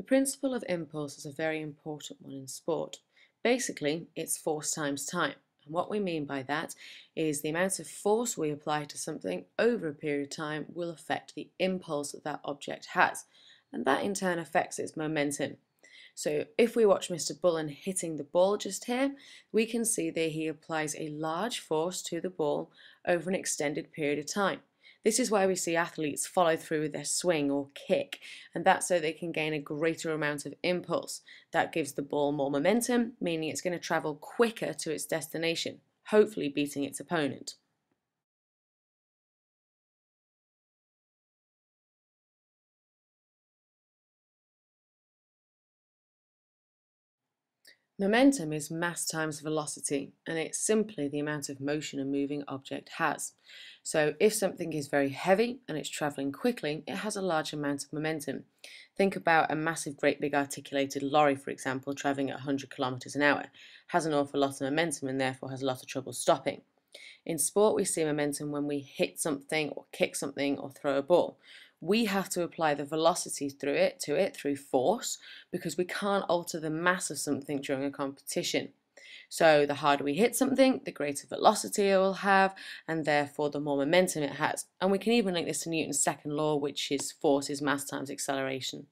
The principle of impulse is a very important one in sport. Basically, it's force times time. And what we mean by that is the amount of force we apply to something over a period of time will affect the impulse that that object has. And that in turn affects its momentum. So if we watch Mr. Bullen hitting the ball just here, we can see that he applies a large force to the ball over an extended period of time. This is why we see athletes follow through with their swing or kick, and that's so they can gain a greater amount of impulse. That gives the ball more momentum, meaning it's going to travel quicker to its destination, hopefully beating its opponent. Momentum is mass times velocity, and it's simply the amount of motion a moving object has. So if something is very heavy and it's travelling quickly, it has a large amount of momentum. Think about a massive, great big articulated lorry, for example, travelling at 100 kilometres an hour. Has an awful lot of momentum and therefore has a lot of trouble stopping. In sport, we see momentum when we hit something or kick something or throw a ball we have to apply the velocity through it to it through force because we can't alter the mass of something during a competition. So the harder we hit something, the greater velocity it will have, and therefore the more momentum it has. And we can even link this to Newton's second law, which is force is mass times acceleration.